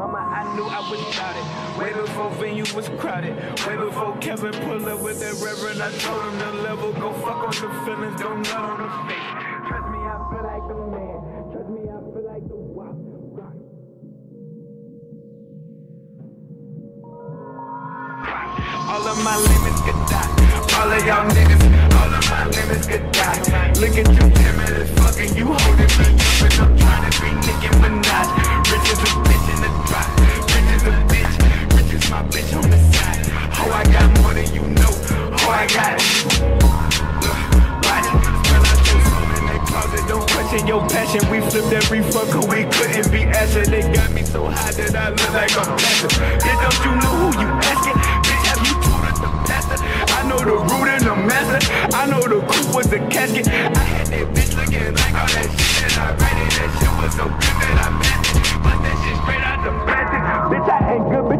Mama, I knew I was about it. Way before venue was crowded. Way before Kevin pulled up with that reverend. I told him the level, go fuck on the feelings, don't nut on the face. Trust me, I feel like the man. Trust me, I feel like the wop. All of my limits could die. All of y'all niggas, all of my limits could die. Look at you, timid as fucking you holding me up, and I'm trying to be Nicki bitch on the side. Oh, I got more than you know. Oh, I got it. Don't question your passion. We flipped every fucker. We couldn't be asking. They got me so high that I look like I'm blasting. Bitch, don't you know who you asking? Bitch, have you tutored the pastor? I know the root and the master. I know the coupe was the casket. I had that bitch looking like all that shit that I rated. That shit was so good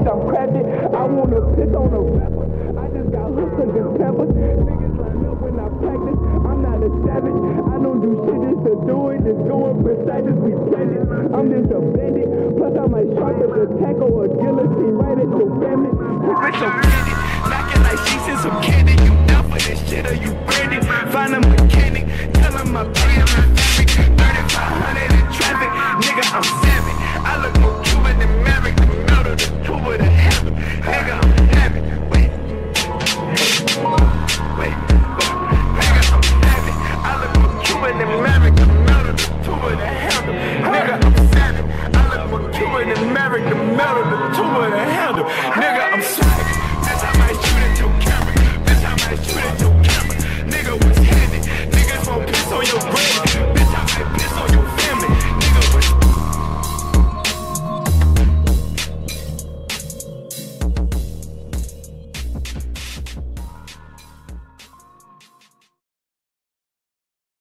I'm crafty. I wanna piss on a rapper. I just got hooks and just peppers. Niggas line up when I practice. I'm not a savage. I don't do shit just to do it. Just going precise as we planned it. I'm just a bandit. Plus, I might sharp as a tackle or guillotine right at your family. Bitch, candy. Knocking like she's in some candy. You down for Tube of the heaven. Nigga, I'm savage. Wait. Wait. Nigga, I'm savage. I look Cuban than Maverick. The tube of the handle. Nigga, I'm savage. I look Cuban than Maverick. The tube of the handle. Nigga, I'm.